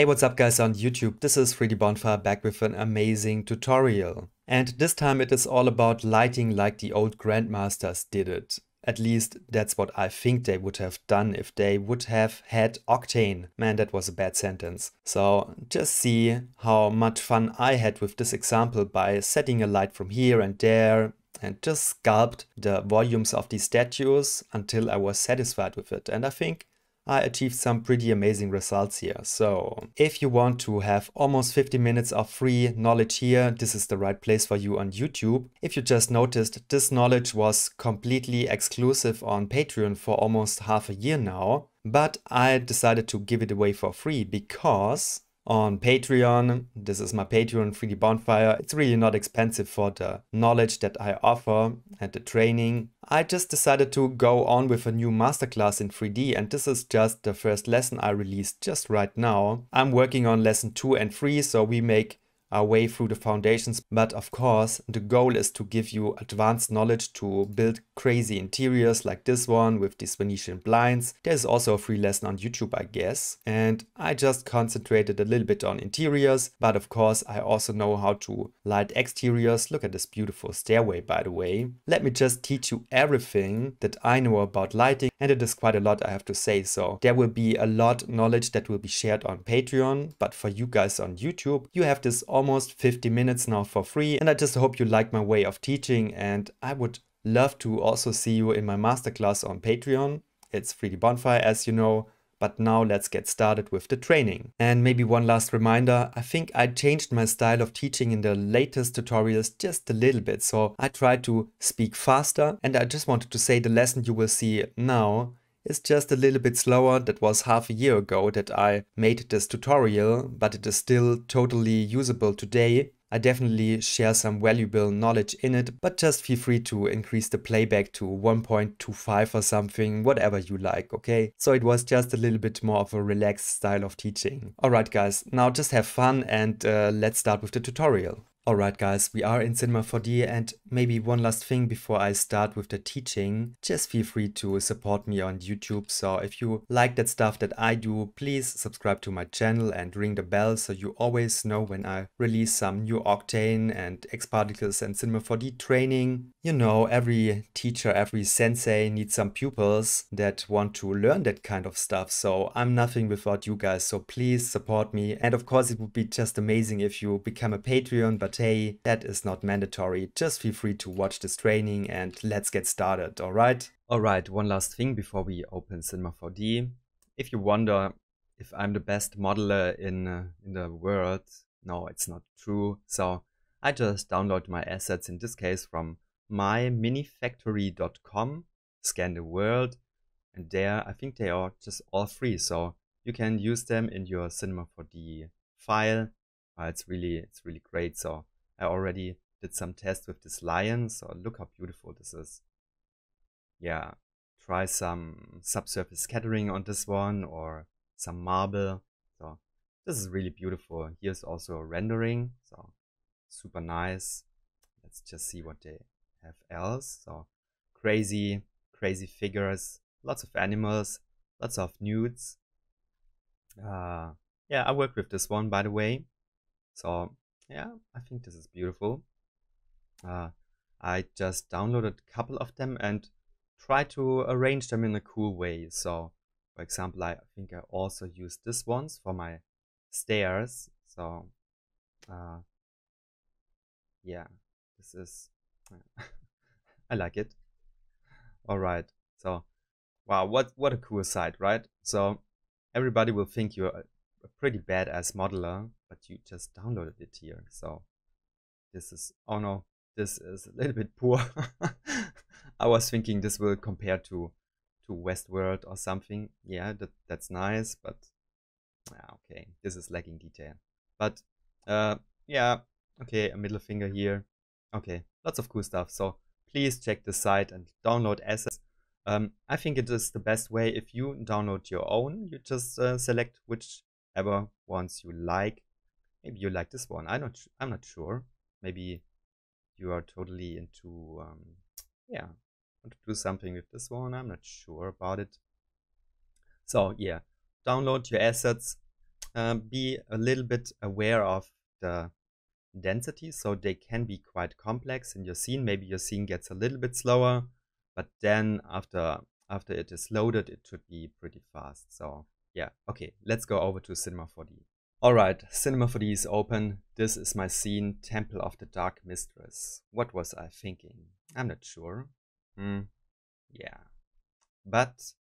Hey, what's up guys on YouTube? This is 3D Bonfire back with an amazing tutorial. And this time it is all about lighting like the old Grandmasters did it. At least that's what I think they would have done if they would have had Octane. Man, that was a bad sentence. So just see how much fun I had with this example by setting a light from here and there and just sculpt the volumes of these statues until I was satisfied with it. And I think I achieved some pretty amazing results here. So if you want to have almost 50 minutes of free knowledge here, this is the right place for you on YouTube. If you just noticed, this knowledge was completely exclusive on Patreon for almost half a year now. But I decided to give it away for free because on Patreon. This is my Patreon 3D Bonfire. It's really not expensive for the knowledge that I offer and the training. I just decided to go on with a new masterclass in 3D and this is just the first lesson I released just right now. I'm working on lesson 2 and 3 so we make our way through the foundations. But of course, the goal is to give you advanced knowledge to build crazy interiors like this one with these Venetian blinds. There's also a free lesson on YouTube, I guess. And I just concentrated a little bit on interiors, but of course, I also know how to light exteriors. Look at this beautiful stairway, by the way. Let me just teach you everything that I know about lighting, and it is quite a lot, I have to say. So there will be a lot knowledge that will be shared on Patreon, but for you guys on YouTube, you have this almost 50 minutes now for free and I just hope you like my way of teaching and I would love to also see you in my masterclass on Patreon. It's 3D Bonfire as you know, but now let's get started with the training. And maybe one last reminder, I think I changed my style of teaching in the latest tutorials just a little bit. So I tried to speak faster and I just wanted to say the lesson you will see now is just a little bit slower. That was half a year ago that I made this tutorial, but it is still totally usable today. I definitely share some valuable knowledge in it, but just feel free to increase the playback to 1.25 or something, whatever you like, okay? So it was just a little bit more of a relaxed style of teaching. Alright guys, now just have fun and uh, let's start with the tutorial. Alright guys, we are in Cinema 4D and maybe one last thing before I start with the teaching, just feel free to support me on YouTube. So if you like that stuff that I do, please subscribe to my channel and ring the bell so you always know when I release some new Octane and X-Particles and Cinema 4D training. You know, every teacher, every sensei needs some pupils that want to learn that kind of stuff. So I'm nothing without you guys. So please support me. And of course, it would be just amazing if you become a Patreon, but hey, that is not mandatory. Just feel free to watch this training and let's get started, alright? Alright, one last thing before we open Cinema 4D. If you wonder if I'm the best modeler in, uh, in the world, no, it's not true. So I just download my assets, in this case from myminifactory.com, scan the world, and there I think they are just all free. So you can use them in your Cinema 4D file. Uh, it's really it's really great. So I already did some tests with this lion. So look how beautiful this is. Yeah, try some subsurface scattering on this one or some marble. So this is really beautiful. Here's also a rendering. So super nice. Let's just see what they have else. So crazy, crazy figures, lots of animals, lots of nudes. Uh, yeah, I work with this one, by the way. So yeah, I think this is beautiful. Uh, I just downloaded a couple of them and try to arrange them in a cool way. So, for example, I think I also use this ones for my stairs. So, uh, yeah, this is I like it. All right. So, wow, what what a cool site, right? So, everybody will think you're a, a pretty badass modeler, but you just downloaded it here. So, this is oh no, this is a little bit poor. I was thinking this will compare to to Westworld or something. Yeah, that that's nice, but yeah, okay, this is lacking detail. But uh, yeah, okay, a middle finger here. Okay, lots of cool stuff. So please check the site and download assets. Um, I think it is the best way if you download your own. You just uh, select whichever ones you like. Maybe you like this one. I'm not. I'm not sure. Maybe you are totally into. Um, yeah, want to do something with this one. I'm not sure about it. So yeah, download your assets. uh, be a little bit aware of the density. So they can be quite complex in your scene. Maybe your scene gets a little bit slower, but then after after it is loaded, it should be pretty fast. So yeah, okay, let's go over to Cinema 4D. Alright, Cinema 4D is open. This is my scene, Temple of the Dark Mistress. What was I thinking? I'm not sure. Hmm, yeah. But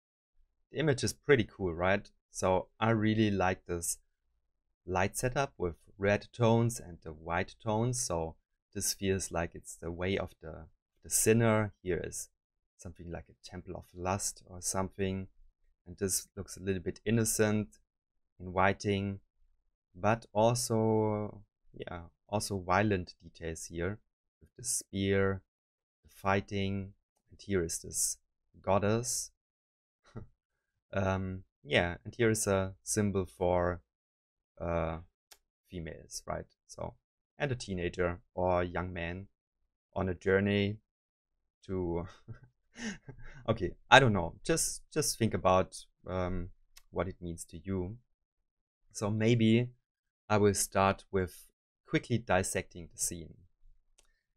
the image is pretty cool, right? So I really like this light setup with red tones and the white tones. So this feels like it's the way of the, the sinner. Here is something like a temple of lust or something. And this looks a little bit innocent, inviting, but also, yeah, also violent details here with the spear, the fighting, and here is this goddess. um, yeah, and here is a symbol for uh, females, right? So, and a teenager or a young man on a journey to. okay, I don't know. Just just think about um, what it means to you. So maybe I will start with quickly dissecting the scene,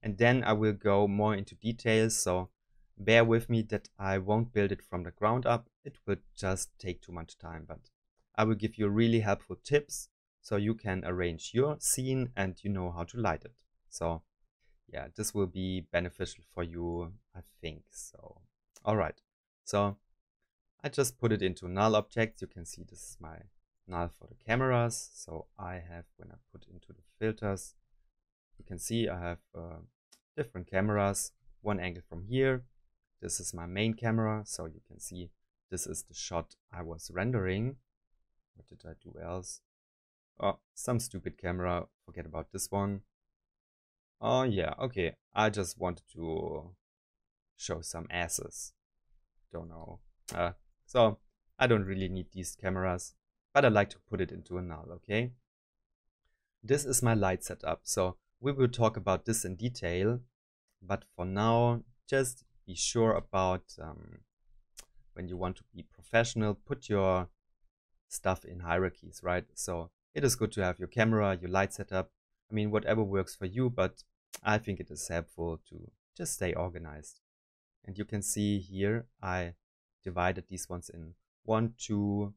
and then I will go more into details. So bear with me that I won't build it from the ground up. It will just take too much time, but I will give you really helpful tips so you can arrange your scene and you know how to light it. So yeah, this will be beneficial for you, I think so. All right, so I just put it into null objects. You can see this is my null for the cameras. So I have, when I put into the filters, you can see I have uh, different cameras, one angle from here. This is my main camera. So you can see this is the shot I was rendering. What did I do else? Oh, some stupid camera. Forget about this one. Oh, yeah. Okay. I just wanted to show some asses. Don't know. Uh, so, I don't really need these cameras, but I like to put it into a null, okay? This is my light setup. So, we will talk about this in detail, but for now, just be sure about um, when you want to be professional, put your stuff in hierarchies, right? So it is good to have your camera, your light setup. I mean, whatever works for you, but I think it is helpful to just stay organized. And you can see here, I divided these ones in one, two,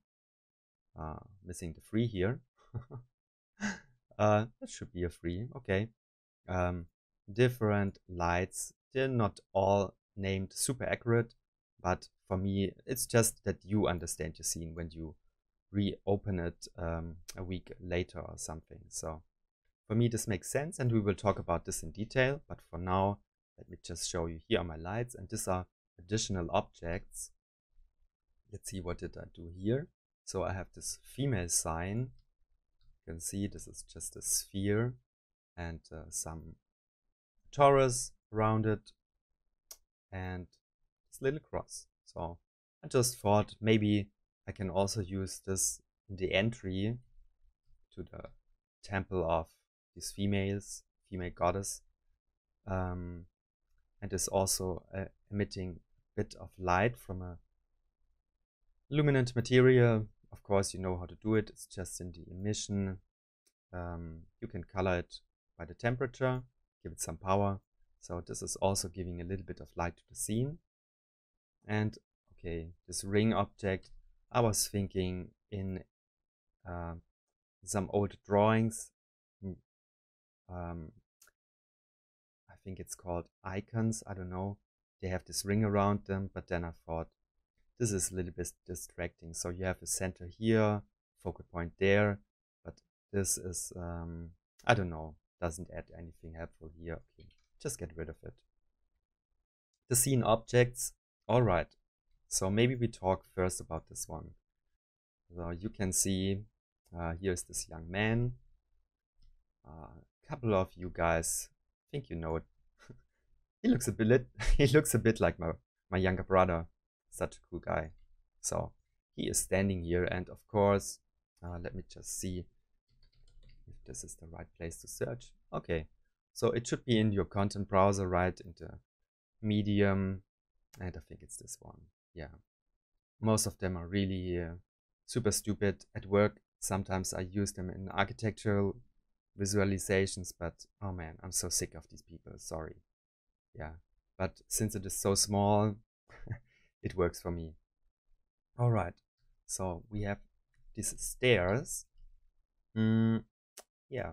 uh, missing the three here. uh, that should be a three, okay. Um, different lights, they're not all named super accurate, but for me, it's just that you understand your scene when you reopen it um, a week later or something. So for me, this makes sense and we will talk about this in detail. But for now, let me just show you here are my lights and these are additional objects. Let's see what did I do here. So I have this female sign. You can see this is just a sphere and uh, some torus around it and this little cross. So I just thought maybe I can also use this in the entry to the temple of these females, female goddess. Um, and is also uh, emitting a bit of light from a luminant material. Of course, you know how to do it. It's just in the emission. Um, you can color it by the temperature, give it some power. So this is also giving a little bit of light to the scene. And okay, this ring object I was thinking in uh, some old drawings. Mm, um, I think it's called icons. I don't know. They have this ring around them, but then I thought this is a little bit distracting. So you have a center here, focal point there, but this is, um, I don't know, doesn't add anything helpful here. Okay, just get rid of it. The scene objects, all right. So maybe we talk first about this one. So you can see uh, here's this young man. A uh, couple of you guys think you know it. he looks a bit he looks a bit like my my younger brother. Such a cool guy. So he is standing here, and of course, uh, let me just see if this is the right place to search. Okay, so it should be in your content browser, right? In the medium, and I think it's this one yeah most of them are really uh, super stupid at work Sometimes I use them in architectural visualizations, but oh man, I'm so sick of these people. Sorry. Yeah, but since it is so small, it works for me. All right, so we have these stairs. Mm, yeah,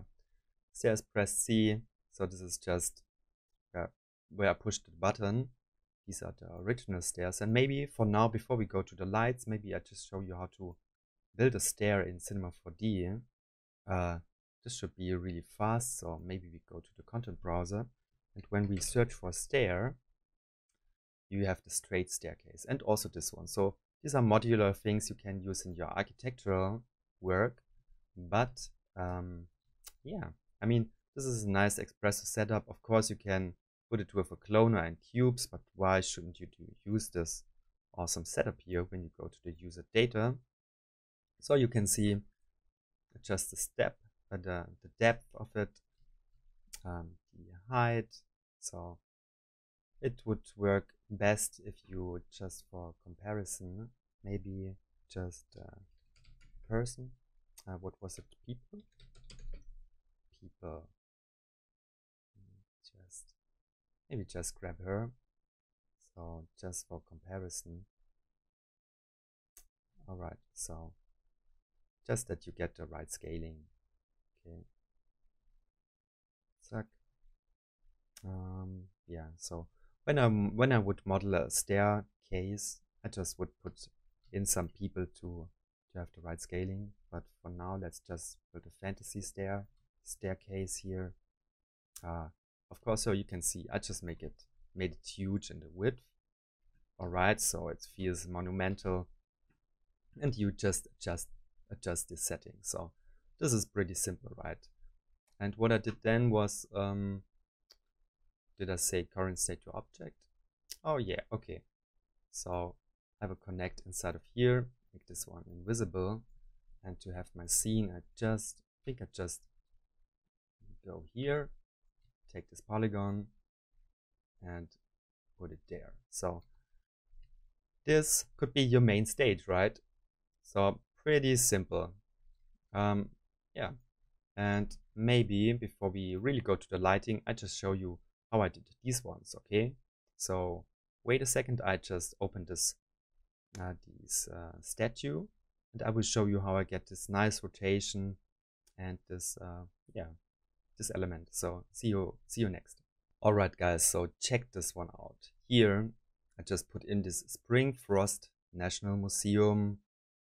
stairs press C. So this is just uh, where I pushed the button. These are the original stairs. And maybe for now, before we go to the lights, maybe I just show you how to build a stair in Cinema 4D. Uh, this should be really fast. So maybe we go to the content browser. And when we search for stair, you have the straight staircase and also this one. So these are modular things you can use in your architectural work. But um, yeah, I mean, this is a nice expressive setup. Of course, you can put it with a cloner and cubes, but why shouldn't you use this awesome setup here when you go to the user data? So you can see just the step, uh, the, the depth of it, um, the height. So it would work best if you just for comparison, maybe just uh, person. Uh, what was it? People? People just maybe just grab her so just for comparison alright so just that you get the right scaling okay Zack. Um, yeah so when I when I would model a staircase I just would put in some people to to have the right scaling but for now let's just build a fantasy stair staircase here uh, of course, so you can see, I just make it, made it huge in the width. All right, so it feels monumental. And you just adjust, adjust this setting. So this is pretty simple, right? And what I did then was, um, did I say current state to object? Oh yeah, okay. So I have a connect inside of here, make this one invisible. And to have my scene, I just I think I just go here take this polygon and put it there. So this could be your main stage, right? So pretty simple. Um, yeah. And maybe before we really go to the lighting, I just show you how I did these ones, okay? So wait a second, I just opened this uh, this uh, statue and I will show you how I get this nice rotation and this, uh, yeah, this element. So see you, see you next. All right, guys, so check this one out. Here, I just put in this Spring Frost National Museum,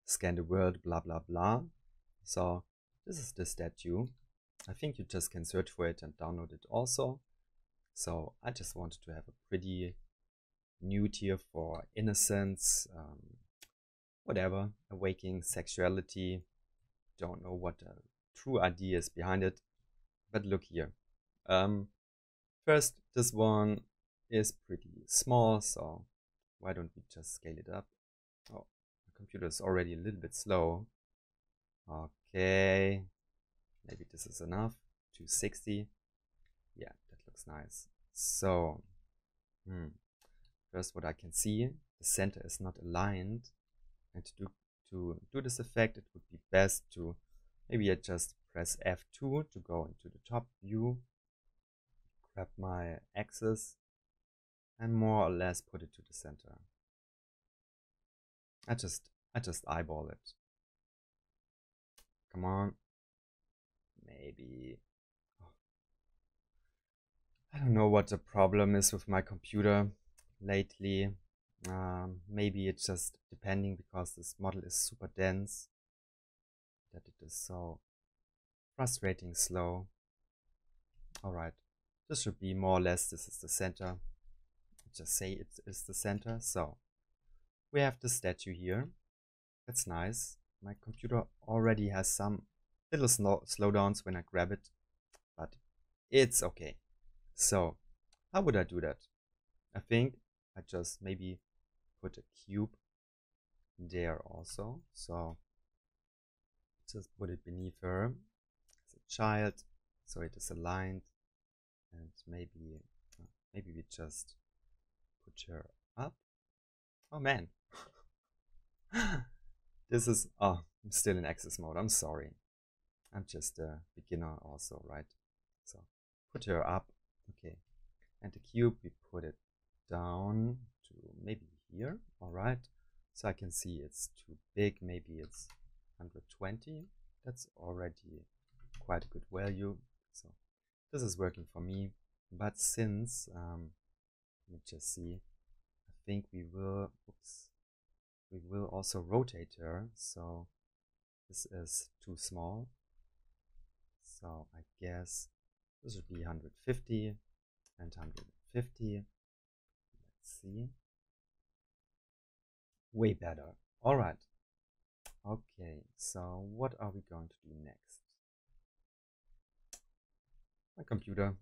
scan the world, blah, blah, blah. So this is the statue. I think you just can search for it and download it also. So I just wanted to have a pretty new tier for innocence, um, whatever, awakening sexuality. Don't know what the true idea is behind it. But look here. Um, first, this one is pretty small, so why don't we just scale it up? Oh, the computer is already a little bit slow. Okay, maybe this is enough. 260. Looks nice. So, hmm. first what I can see, the center is not aligned. And to do, to do this effect, it would be best to maybe I just press F2 to go into the top view, grab my axis and more or less put it to the center. I just, I just eyeball it. Come on. Maybe. I don't know what the problem is with my computer lately. Um, maybe it's just depending because this model is super dense that it is so frustrating slow. Alright, this should be more or less, this is the center. Just say it is the center. So, we have the statue here. That's nice. My computer already has some little slow slowdowns when I grab it, but it's okay. So, how would I do that? I think I just maybe put a cube there also. So, just put it beneath her as a child so it is aligned and maybe uh, maybe we just put her up oh man this is oh I'm still in axis mode. I'm sorry. I'm just a beginner also, right? So put her up. Okay. And the cube, we put it down to maybe here. All right. So I can see it's too big. Maybe it's 120. That's already quite a good value. So this is working for me. But since, um, let me just see, I think we will, oops, we will also rotate her. So this is too small. So I guess this would be 150 and 150. Let's see. Way better. All right. Okay, so what are we going to do next? My computer.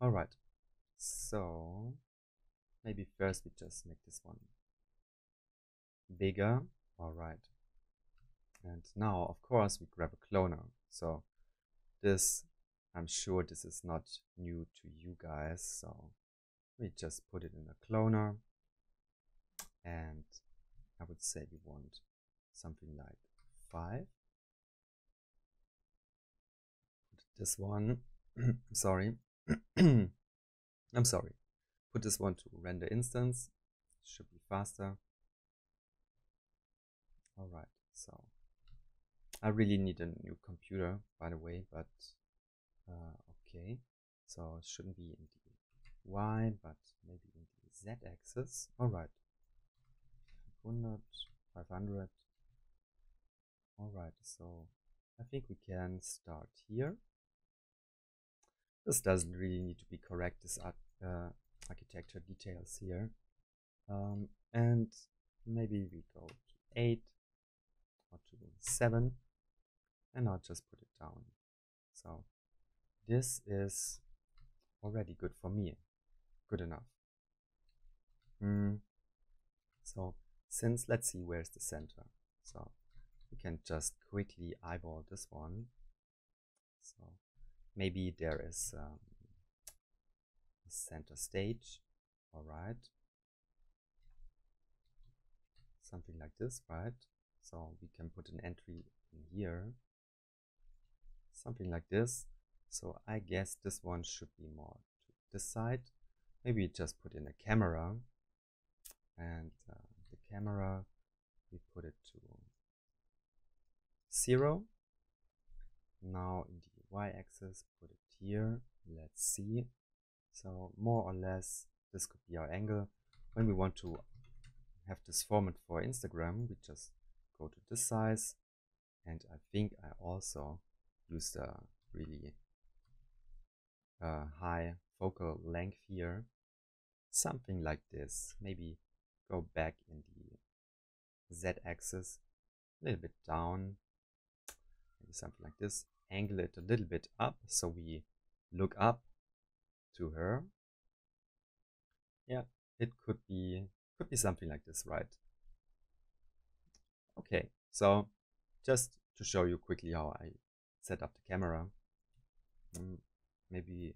All right. So maybe first we just make this one bigger. All right. And now, of course, we grab a cloner. So this, I'm sure this is not new to you guys. So we just put it in a cloner. And I would say we want something like 5. Put this one, sorry, I'm sorry. Put this one to render instance, should be faster. Alright, so I really need a new computer, by the way, but uh, okay. So it shouldn't be in the Y, but maybe in the Z axis. Alright. 500, 500. Alright, so I think we can start here. This doesn't really need to be correct, this uh, architecture details here. Um, and maybe we go to 8 or to 7 and I'll just put it down. So this is already good for me, good enough. Mm. So since let's see where's the center. So we can just quickly eyeball this one. So maybe there is um, a center stage, all right. Something like this, right? So we can put an entry in here something like this. So I guess this one should be more to this side. Maybe just put in a camera and uh, the camera, we put it to zero. Now in the y-axis, put it here. Let's see. So more or less, this could be our angle. When we want to have this format for Instagram, we just go to this size. And I think I also use the really uh, high focal length here. Something like this. Maybe go back in the z-axis, a little bit down, maybe something like this. Angle it a little bit up so we look up to her. Yeah, it could be could be something like this, right? Okay, so just to show you quickly how I set up the camera. Mm, maybe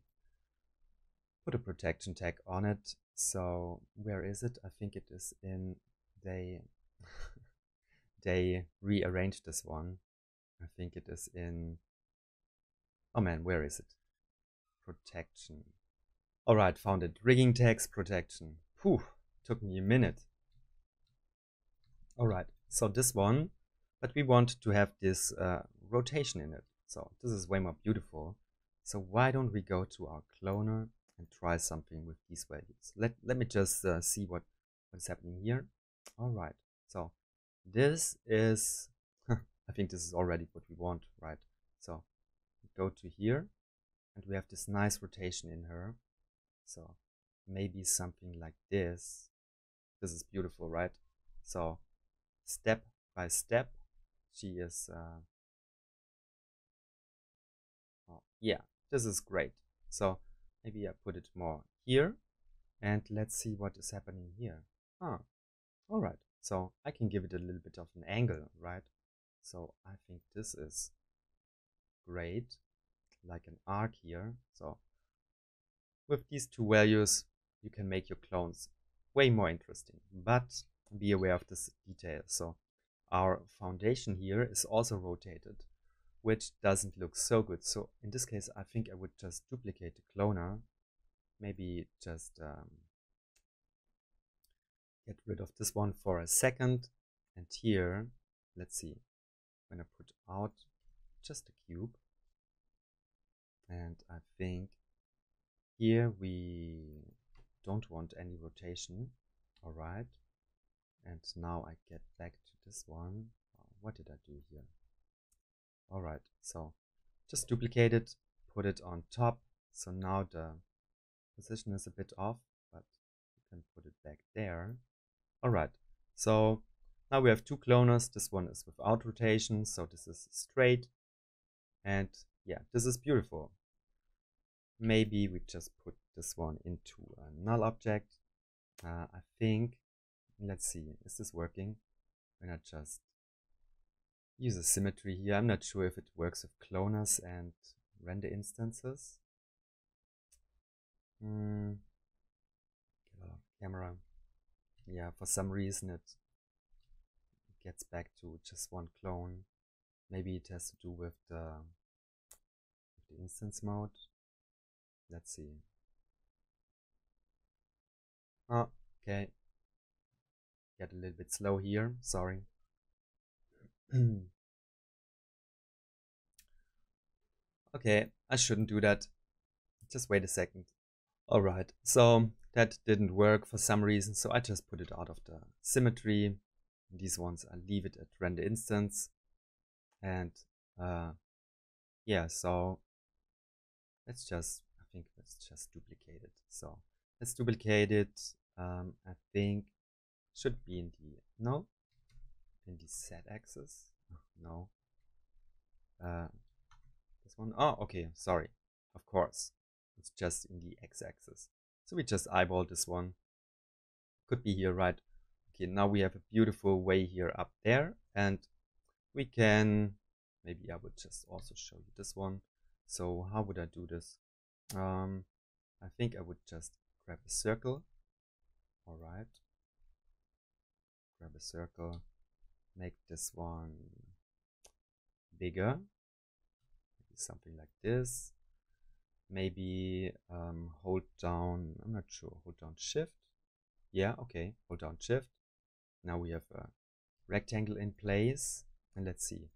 put a protection tag on it. So where is it? I think it is in they they rearranged this one. I think it is in oh man, where is it? Protection. Alright, found it. Rigging tags protection. Whew, took me a minute. Alright, so this one, but we want to have this uh, rotation in it. So this is way more beautiful. So why don't we go to our cloner and try something with these values. Let, let me just uh, see what, what is happening here. All right, so this is, I think this is already what we want, right? So go to here and we have this nice rotation in her. So maybe something like this. This is beautiful, right? So step by step, she is uh, yeah, this is great. So maybe I put it more here and let's see what is happening here. Ah, all right. So I can give it a little bit of an angle, right? So I think this is great, like an arc here. So with these two values, you can make your clones way more interesting, but be aware of this detail. So our foundation here is also rotated, which doesn't look so good. So in this case, I think I would just duplicate the cloner, maybe just um, get rid of this one for a second. And here, let's see, when I put out just a cube, and I think here we don't want any rotation. All right. And now I get back to this one. What did I do here? All right. So just duplicate it, put it on top. So now the position is a bit off, but you can put it back there. All right. So now we have two cloners. This one is without rotation. So this is straight. And yeah, this is beautiful. Maybe we just put this one into a null object. Uh, I think, let's see, is this working? When I just use a symmetry here, I'm not sure if it works with cloners and render instances. Mm. Camera. Yeah, for some reason it gets back to just one clone. Maybe it has to do with the, with the instance mode. Let's see. Oh, okay. Get a little bit slow here, sorry. okay, I shouldn't do that. Just wait a second. Alright, so that didn't work for some reason, so I just put it out of the symmetry. These ones, I leave it at render instance. And uh, yeah, so let's just, I think let's just duplicate it. So let's duplicate it um, I think should be in the no in the z axis no uh, this one. Oh okay sorry. Of course. It's just in the x axis so we just eyeball this one. Could be here right? Okay now we have a beautiful way here up there. And we can maybe I would just also show you this one. So how would I do this? Um, I think I would just grab a circle. All right. Grab a circle. Make this one bigger something like this maybe um, hold down I'm not sure hold down shift yeah okay hold down shift now we have a rectangle in place and let's see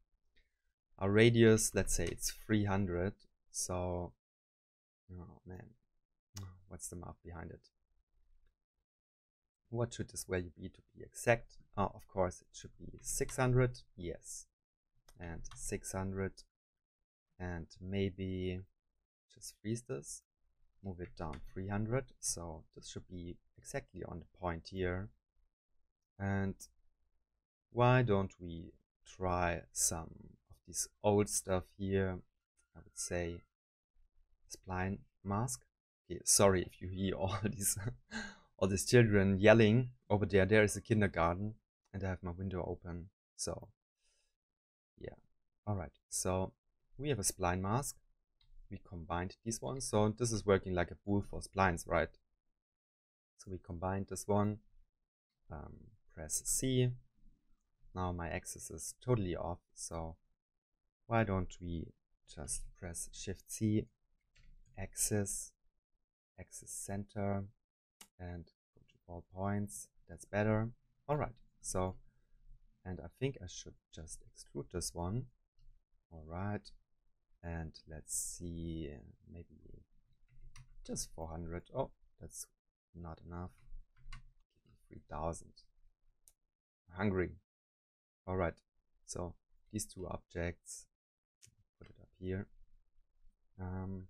our radius let's say it's 300 so oh man what's the math behind it what should this value be to be exact? Oh, of course, it should be 600. Yes. And 600. And maybe just freeze this. Move it down 300. So this should be exactly on the point here. And why don't we try some of this old stuff here? I would say spline mask. Okay, sorry if you hear all these all these children yelling over there. There is a kindergarten and I have my window open. So yeah. All right. So we have a spline mask. We combined these ones. So this is working like a bool for splines, right? So we combined this one. Um, press C. Now my axis is totally off. So why don't we just press Shift C, axis, axis center, and go to all points. That's better. All right. So, and I think I should just extrude this one. All right. And let's see, maybe just 400. Oh, that's not enough. Give me 3000. Hungry. All right. So these two objects, put it up here. Um,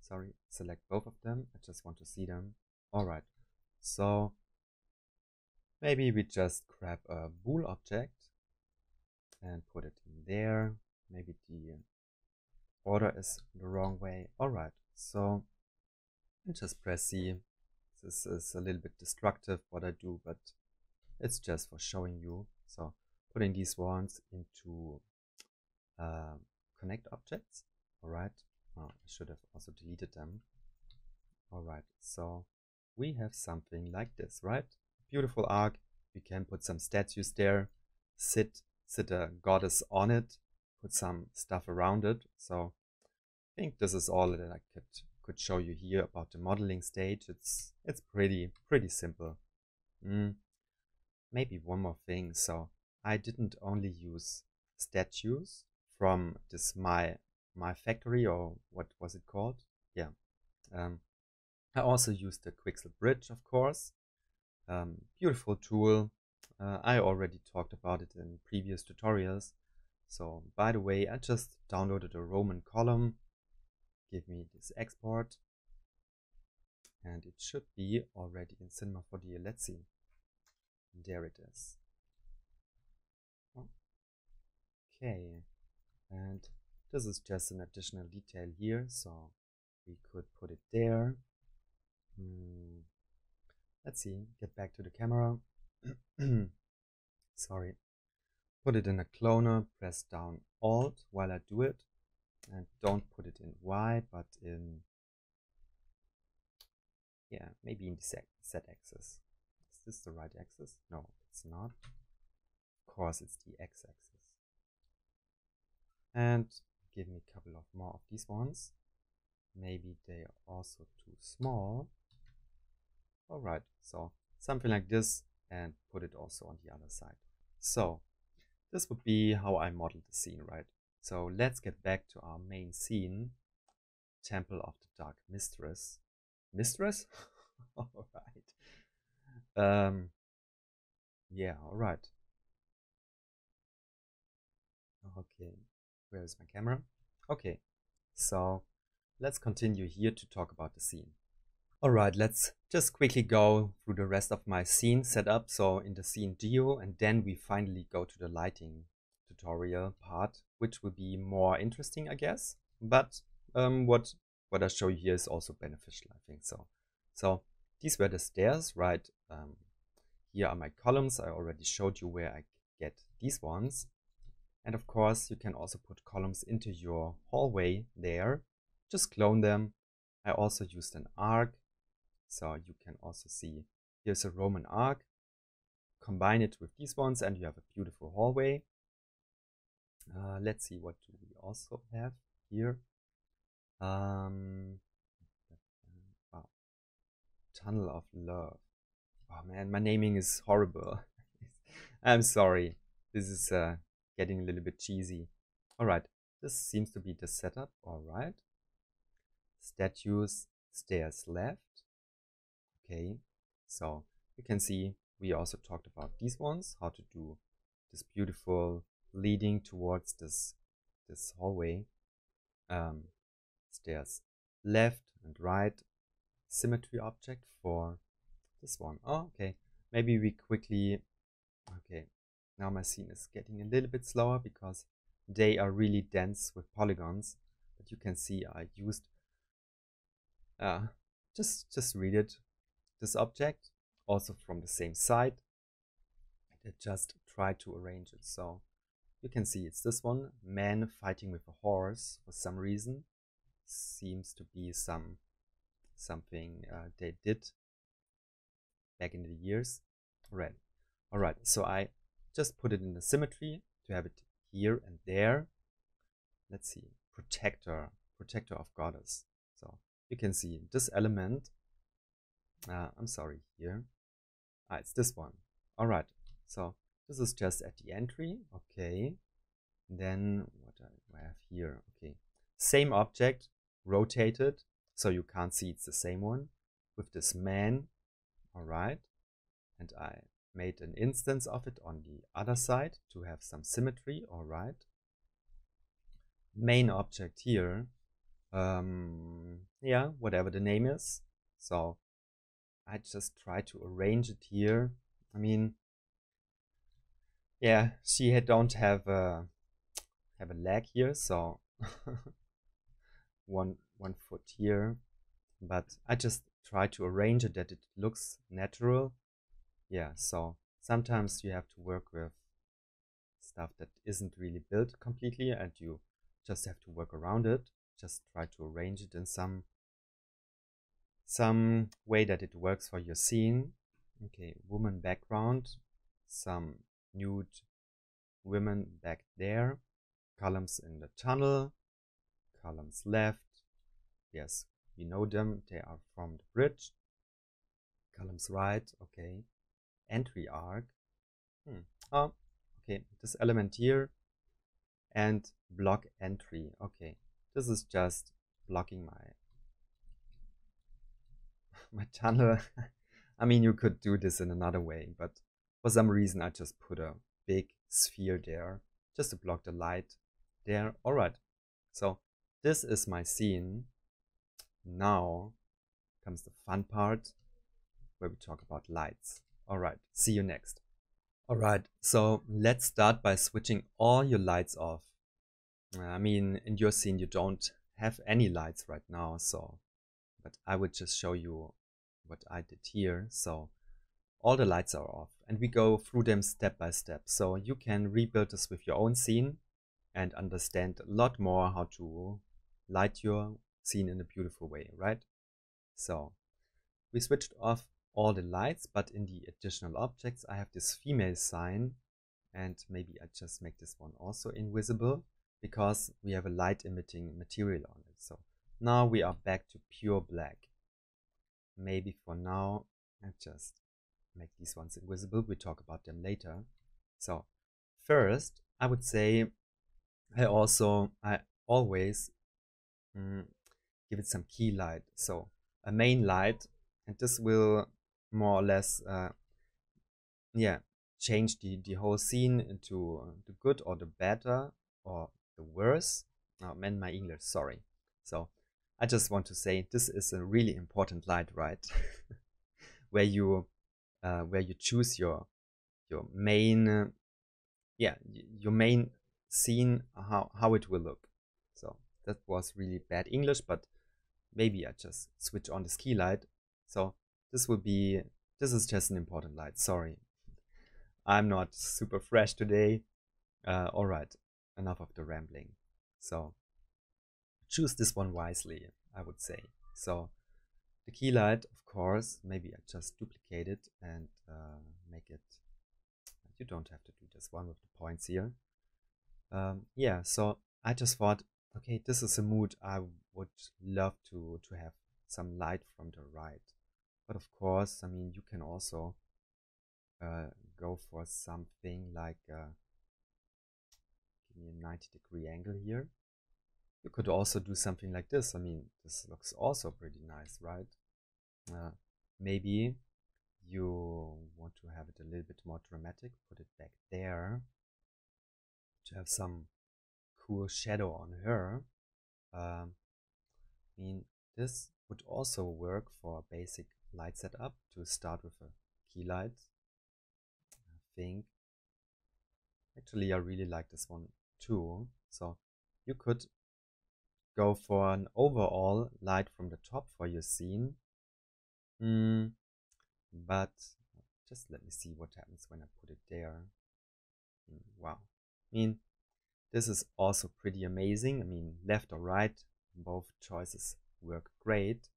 sorry, select both of them. I just want to see them. All right. So maybe we just grab a bool object and put it in there. Maybe the order is the wrong way. All right. So I just press C. This is a little bit destructive what I do, but it's just for showing you. So putting these ones into uh, connect objects. All right. Oh, I should have also deleted them. All right. So we have something like this, right? Beautiful arc. We can put some statues there, sit sit a goddess on it, put some stuff around it. So I think this is all that I could could show you here about the modeling stage. It's it's pretty pretty simple. Mm. Maybe one more thing. So I didn't only use statues from this my my factory or what was it called? Yeah. Um, I also used the Quixel Bridge, of course. Um, beautiful tool. Uh, I already talked about it in previous tutorials. So by the way, I just downloaded a Roman column. Give me this export. And it should be already in Cinema 4D. Let's see. There it is. Okay. And this is just an additional detail here. So we could put it there. Hmm. Let's see, get back to the camera. Sorry. Put it in a cloner, press down Alt while I do it. And don't put it in Y, but in, yeah, maybe in the Z axis. Is this the right axis? No, it's not. Of course, it's the X axis. And give me a couple of more of these ones. Maybe they are also too small. Alright, so something like this and put it also on the other side. So this would be how I modeled the scene, right? So let's get back to our main scene, Temple of the Dark Mistress. Mistress? alright. Um, yeah, alright. Okay, where is my camera? Okay, so let's continue here to talk about the scene. Alright, let's just quickly go through the rest of my scene setup. So in the scene geo, and then we finally go to the lighting tutorial part, which will be more interesting, I guess. But um, what what I show you here is also beneficial, I think so. So these were the stairs, right? Um, here are my columns. I already showed you where I get these ones. And of course, you can also put columns into your hallway there. Just clone them. I also used an arc so you can also see here's a Roman arc. Combine it with these ones and you have a beautiful hallway. Uh, let's see what do we also have here. Um, wow. Tunnel of Love. Oh man, my naming is horrible. I'm sorry. This is uh, getting a little bit cheesy. Alright, this seems to be the setup. Alright. Statues, stairs left. Okay, so you can see we also talked about these ones, how to do this beautiful leading towards this this hallway. Um, stairs left and right symmetry object for this one. Oh, okay. Maybe we quickly, okay. Now my scene is getting a little bit slower because they are really dense with polygons. But you can see I used, uh, just, just read it this object, also from the same side. And just try to arrange it. So you can see it's this one, man fighting with a horse for some reason. Seems to be some something uh, they did back in the years. Right. Alright, so I just put it in the symmetry to have it here and there. Let's see, protector, protector of goddess. So you can see this element uh, I'm sorry, here. Ah, it's this one. All right. So this is just at the entry. Okay. Then what I have here? Okay. Same object, rotated, so you can't see it's the same one, with this man. All right. And I made an instance of it on the other side to have some symmetry. All right. Main object here. Um, yeah, whatever the name is. So I just try to arrange it here. I mean, yeah, she I don't have a have a leg here, so one one foot here. But I just try to arrange it that it looks natural. Yeah, so sometimes you have to work with stuff that isn't really built completely and you just have to work around it. Just try to arrange it in some some way that it works for your scene. Okay, woman background, some nude women back there, columns in the tunnel, columns left. Yes, we know them. They are from the bridge. Columns right. Okay. Entry arc. Hmm. Oh, okay. This element here and block entry. Okay. This is just blocking my my channel. I mean, you could do this in another way, but for some reason I just put a big sphere there just to block the light there. All right. So this is my scene. Now comes the fun part where we talk about lights. All right. See you next. All right. So let's start by switching all your lights off. I mean, in your scene, you don't have any lights right now. So, but I will just show you what I did here. So all the lights are off and we go through them step by step. So you can rebuild this with your own scene and understand a lot more how to light your scene in a beautiful way, right? So we switched off all the lights, but in the additional objects, I have this female sign and maybe I just make this one also invisible because we have a light emitting material on it. So now we are back to pure black. Maybe for now, I just make these ones invisible. We talk about them later. So first, I would say I also, I always mm, give it some key light. So a main light, and this will more or less, uh, yeah, change the, the whole scene into the good or the better or the worse. Oh, man, my English, sorry. So I just want to say this is a really important light, right? where you uh, where you choose your your main uh, yeah your main scene how how it will look. So that was really bad english but maybe i just switch on the ski light. So this will be this is just an important light sorry. I'm not super fresh today. Uh, all right enough of the rambling. So choose this one wisely i would say so the key light, of course, maybe I just duplicate it and uh, make it, you don't have to do this one with the points here. Um, yeah, so I just thought, okay, this is a mood I would love to, to have some light from the right. But of course, I mean, you can also uh, go for something like, uh, give me a 90 degree angle here. You could also do something like this. I mean, this looks also pretty nice, right? Uh, maybe you want to have it a little bit more dramatic, put it back there to have some cool shadow on her. Um, I mean, this would also work for a basic light setup to start with a key light. I think. Actually, I really like this one too. So you could go for an overall light from the top for your scene. Mm, but just let me see what happens when I put it there. Mm, wow. I mean, this is also pretty amazing. I mean, left or right, both choices work great.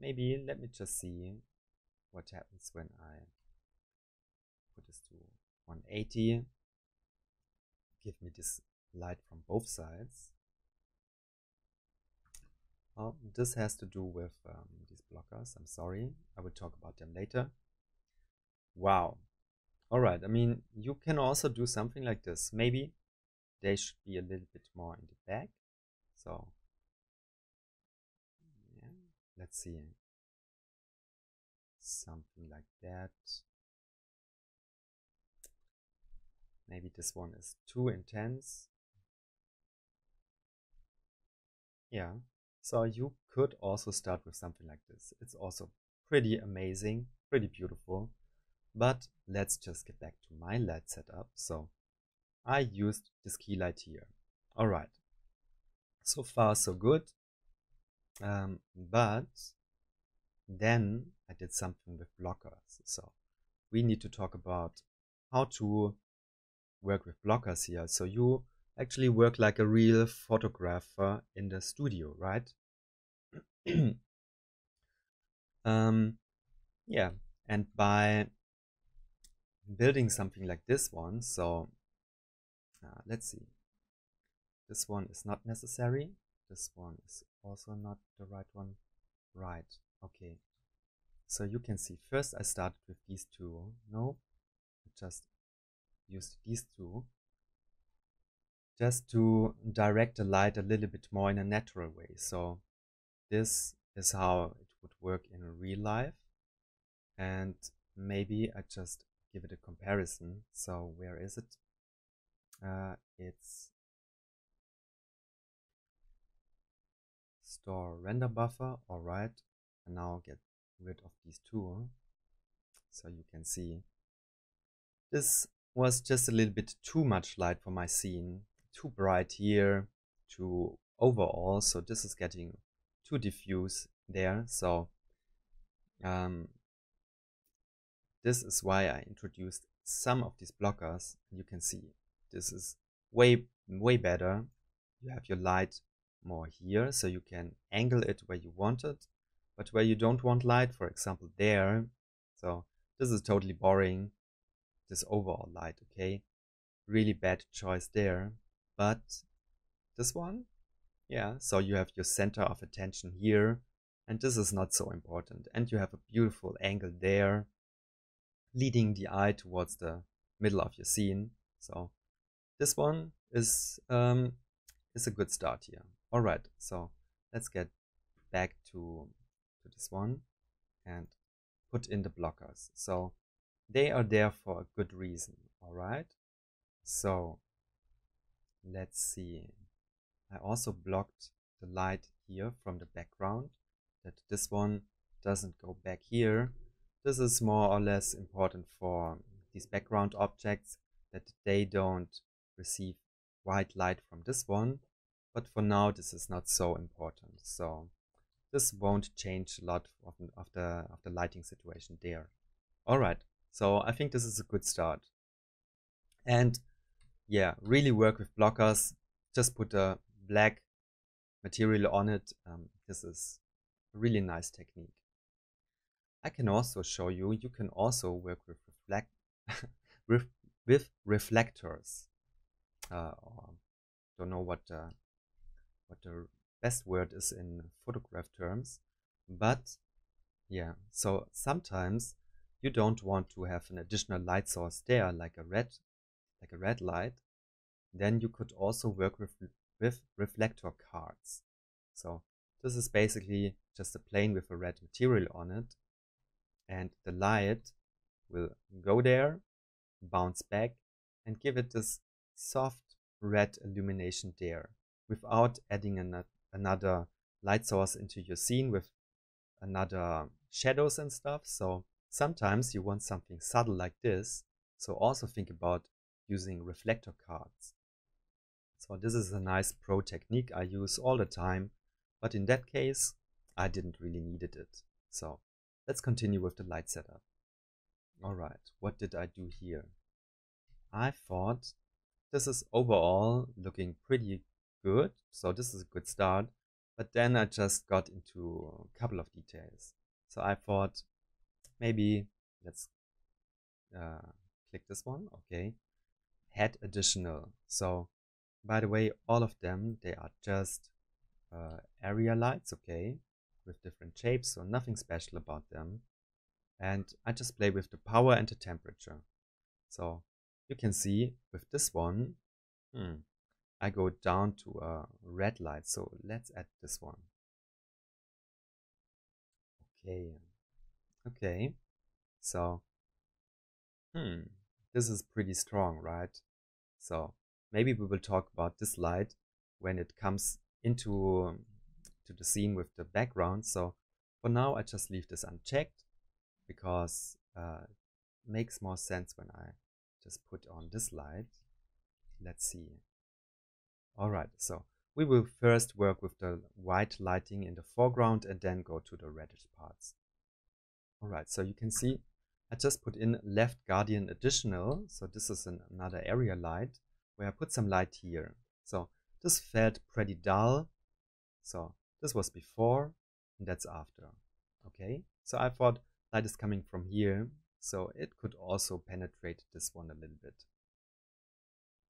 Maybe let me just see what happens when I put this to 180. Give me this light from both sides. Well, this has to do with um, these blockers. I'm sorry. I will talk about them later. Wow. All right. I mean, you can also do something like this. Maybe they should be a little bit more in the back. So, yeah, let's see. Something like that. Maybe this one is too intense. Yeah, so you could also start with something like this. It's also pretty amazing, pretty beautiful. But let's just get back to my light setup. So I used this key light here. All right. So far, so good. Um, but then I did something with blockers. So we need to talk about how to work with blockers here. So you actually work like a real photographer in the studio, right? um, yeah, and by building something like this one, so Uh, let's see. This one is not necessary. This one is also not the right one. Right, okay. So you can see first I started with these two. No, I just used these two just to direct the light a little bit more in a natural way. So this is how it would work in real life. And maybe I just give it a comparison. So where is it? Uh, it's store render buffer. All right. And now get rid of these two. So you can see this was just a little bit too much light for my scene too bright here, too overall. So this is getting too diffuse there. So um, this is why I introduced some of these blockers. You can see this is way, way better. You have your light more here, so you can angle it where you want it, but where you don't want light, for example, there. So this is totally boring, this overall light, okay? Really bad choice there. But this one, yeah, so you have your center of attention here, and this is not so important. And you have a beautiful angle there, leading the eye towards the middle of your scene. So this one is um, is a good start here. All right, so let's get back to to this one and put in the blockers. So they are there for a good reason. All right. So let's see. I also blocked the light here from the background that this one doesn't go back here. This is more or less important for these background objects that they don't receive white light from this one. But for now, this is not so important. So this won't change a lot of, of the, of the lighting situation there. All right. So I think this is a good start. And yeah, really work with blockers. Just put a black material on it. Um, this is a really nice technique. I can also show you, you can also work with reflect with, with reflectors. Uh, don't know what uh, what the best word is in photograph terms, but yeah. So sometimes you don't want to have an additional light source there, like a red like a red light, then you could also work with, with reflector cards. So this is basically just a plane with a red material on it. And the light will go there, bounce back, and give it this soft red illumination there without adding an another light source into your scene with another shadows and stuff. So sometimes you want something subtle like this. So also think about using reflector cards. So this is a nice pro technique I use all the time, but in that case, I didn't really needed it. So let's continue with the light setup. Alright, what did I do here? I thought this is overall looking pretty good, so this is a good start, but then I just got into a couple of details. So I thought maybe let's uh, click this one, okay, add additional. So by the way, all of them, they are just uh, area lights, okay, with different shapes, so nothing special about them. And I just play with the power and the temperature. So you can see with this one, hmm, I go down to a red light. So let's add this one. Okay. Okay. So, hmm, this is pretty strong, right? So maybe we will talk about this light when it comes into to the scene with the background. So for now, I just leave this unchecked because uh, it makes more sense when I just put on this light. Let's see. All right, so we will first work with the white lighting in the foreground and then go to the reddish parts. All right, so you can see I just put in left guardian additional. So this is an, another area light where I put some light here. So this felt pretty dull. So this was before and that's after. Okay, so I thought light is coming from here. So it could also penetrate this one a little bit.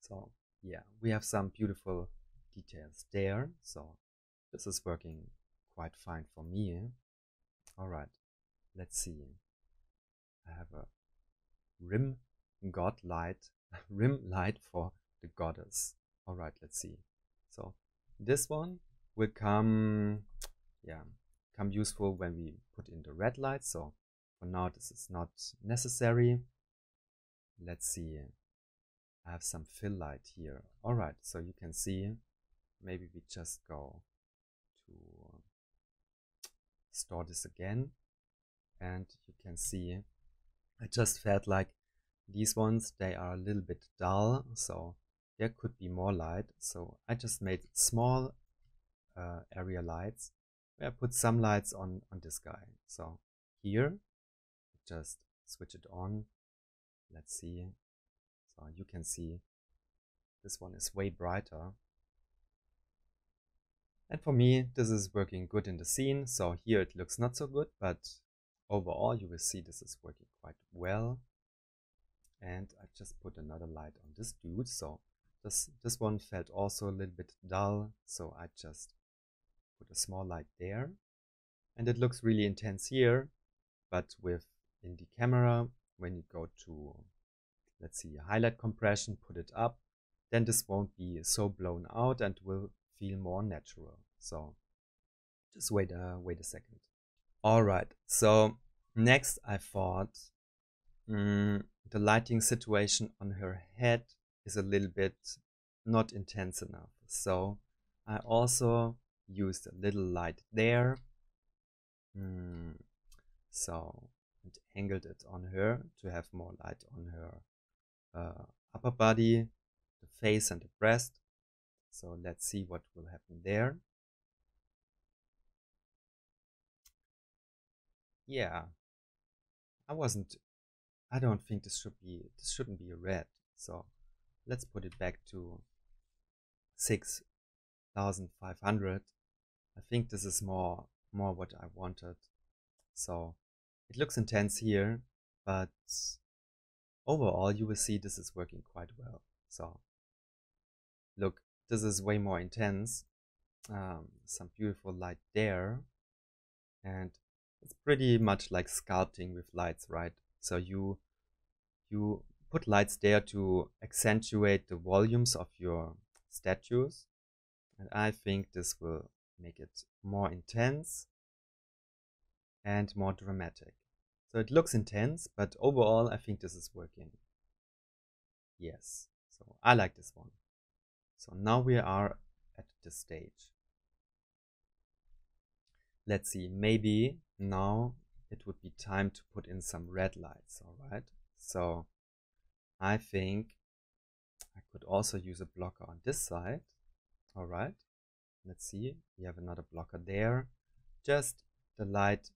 So yeah, we have some beautiful details there. So this is working quite fine for me. All right, let's see. I have a rim god light, rim light for the goddess. All right, let's see. So this one will come, yeah, come useful when we put in the red light. So for now, this is not necessary. Let's see. I have some fill light here. All right, so you can see, maybe we just go to uh, store this again. And you can see, I just felt like these ones, they are a little bit dull. So there could be more light. So I just made small uh, area lights where I put some lights on, on this guy. So here, just switch it on. Let's see. So you can see this one is way brighter. And for me, this is working good in the scene. So here it looks not so good, but overall you will see this is working quite well. And I just put another light on this dude. So this, this one felt also a little bit dull. So I just put a small light there. And it looks really intense here, but with in the camera, when you go to, let's see, highlight compression, put it up, then this won't be so blown out and will feel more natural. So just wait a, wait a second. All right, so next I thought mm, the lighting situation on her head is a little bit not intense enough. So I also used a little light there. Mm, so and angled it on her to have more light on her uh, upper body, the face and the breast. So let's see what will happen there. Yeah, I wasn't, I don't think this should be, this shouldn't be a red. So let's put it back to 6500. I think this is more, more what I wanted. So it looks intense here, but overall you will see this is working quite well. So look, this is way more intense. Um, some beautiful light there. And it's pretty much like sculpting with lights, right? So you you put lights there to accentuate the volumes of your statues. And I think this will make it more intense and more dramatic. So it looks intense, but overall I think this is working. Yes, so I like this one. So now we are at this stage. Let's see, maybe now it would be time to put in some red lights, alright? So I think I could also use a blocker on this side, alright? Let's see, we have another blocker there. Just the light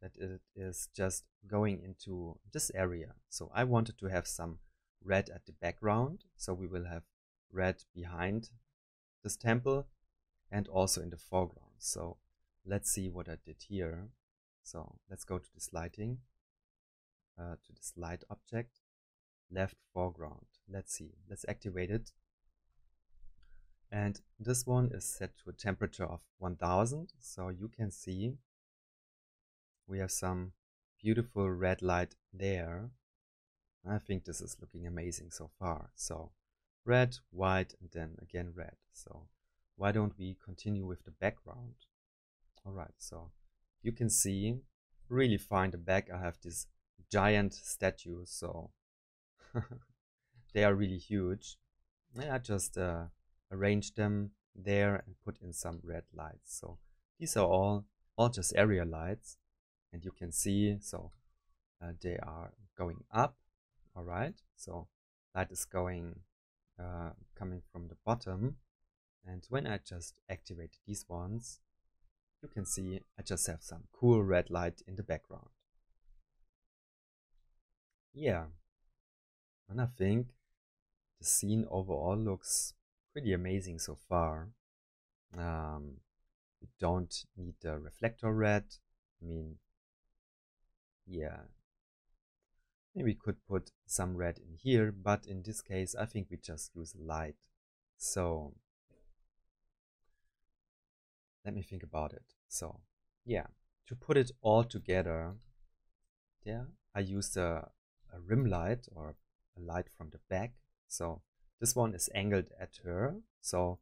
that it is just going into this area. So I wanted to have some red at the background. So we will have red behind this temple and also in the foreground. So let's see what I did here. So let's go to this lighting, uh, to this light object, left foreground. Let's see, let's activate it. And this one is set to a temperature of 1000. So you can see we have some beautiful red light there. I think this is looking amazing so far. So red, white, and then again red. So why don't we continue with the background? All right, so you can see really fine the back. I have this giant statue so they are really huge. And I just uh, arranged them there and put in some red lights. So these are all, all just area lights and you can see so uh, they are going up all right so that is going uh, coming from the bottom and when I just activate these ones you can see I just have some cool red light in the background yeah and I think the scene overall looks pretty amazing so far um, we don't need the reflector red I mean yeah. Maybe we could put some red in here, but in this case, I think we just use light. So let me think about it. So yeah, to put it all together, yeah, I used a, a rim light or a light from the back. So this one is angled at her. So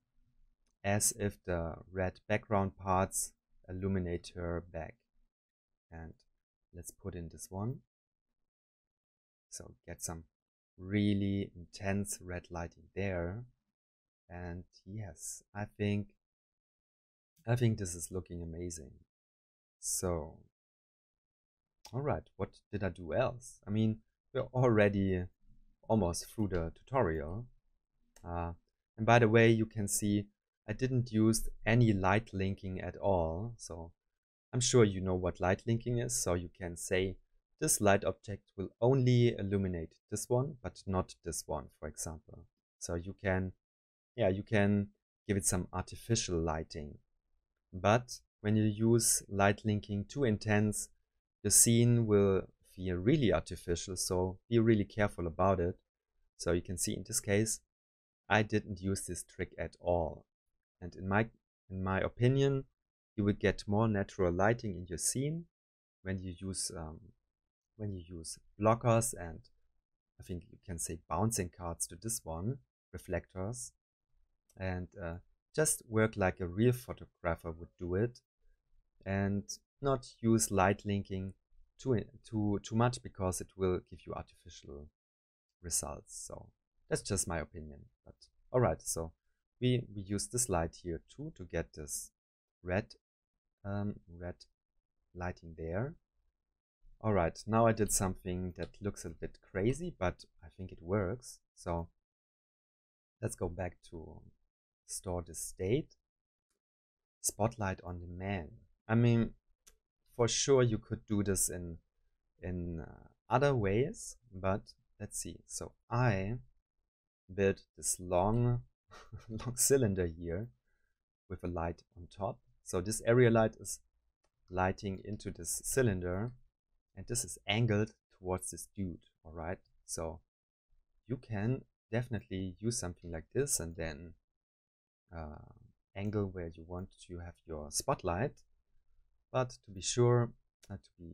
as if the red background parts illuminate her back. And let's put in this one. So get some really intense red lighting there. And yes, I think I think this is looking amazing. So, all right, what did I do else? I mean, we're already almost through the tutorial. Uh, and by the way, you can see I didn't use any light linking at all. So I'm sure you know what light linking is. So you can say this light object will only illuminate this one, but not this one, for example. So you can, yeah, you can give it some artificial lighting. But when you use light linking too intense, the scene will feel really artificial, so be really careful about it. So you can see in this case, I didn't use this trick at all. And in my, in my opinion, you will get more natural lighting in your scene when you use um, when you use blockers and I think you can say bouncing cards to this one, reflectors, and uh, just work like a real photographer would do it and not use light linking too, too, too much because it will give you artificial results. So that's just my opinion. But all right, so we, we use this light here too to get this red, um, red lighting there. All right, now I did something that looks a bit crazy, but I think it works. So let's go back to store the state. Spotlight on the man. I mean, for sure you could do this in in uh, other ways, but let's see. So I built this long, long cylinder here with a light on top. So this area light is lighting into this cylinder and this is angled towards this dude, all right? So you can definitely use something like this and then uh, angle where you want to have your spotlight. But to be sure, uh, to be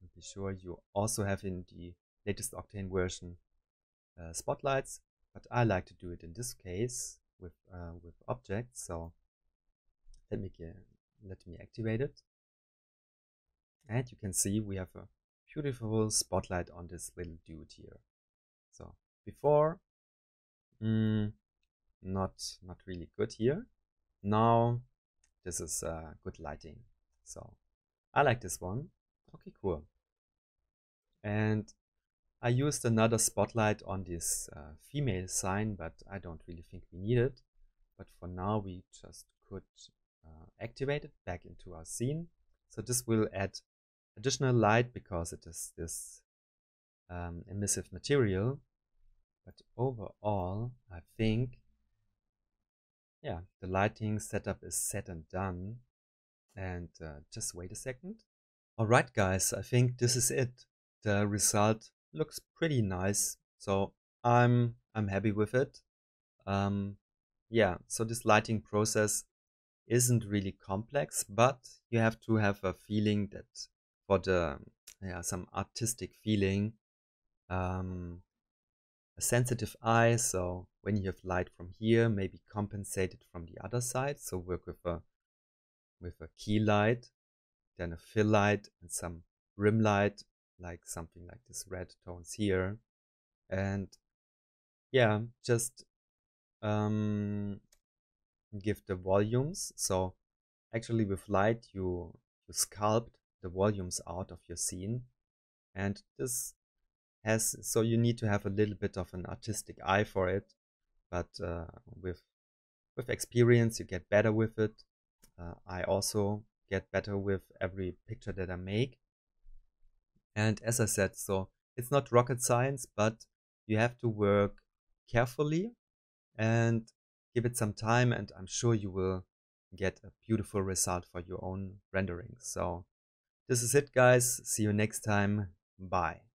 to be sure, you also have in the latest Octane version uh, spotlights. But I like to do it in this case with uh, with objects. So let me get, let me activate it, and you can see we have a beautiful spotlight on this little dude here. So before, mm, not not really good here. Now this is uh, good lighting. So I like this one. Okay, cool. And I used another spotlight on this uh, female sign, but I don't really think we need it. But for now, we just could uh, activate it back into our scene. So this will add additional light because it is this um, emissive material. But overall, I think yeah, the lighting setup is set and done. And uh, just wait a second. Alright guys, I think this is it. The result looks pretty nice. So I'm I'm happy with it. Um, yeah, so this lighting process isn't really complex, but you have to have a feeling that for the yeah some artistic feeling um, a sensitive eye. So when you have light from here, maybe compensate it from the other side. So work with a with a key light, then a fill light and some rim light, like something like this red tones here. And yeah, just um, give the volumes. So actually with light, you, you sculpt the volumes out of your scene. And this has so you need to have a little bit of an artistic eye for it. But uh, with with experience you get better with it. Uh, i also get better with every picture that i make. And as i said so it's not rocket science but you have to work carefully and give it some time and i'm sure you will get a beautiful result for your own renderings so this is it guys. See you next time. Bye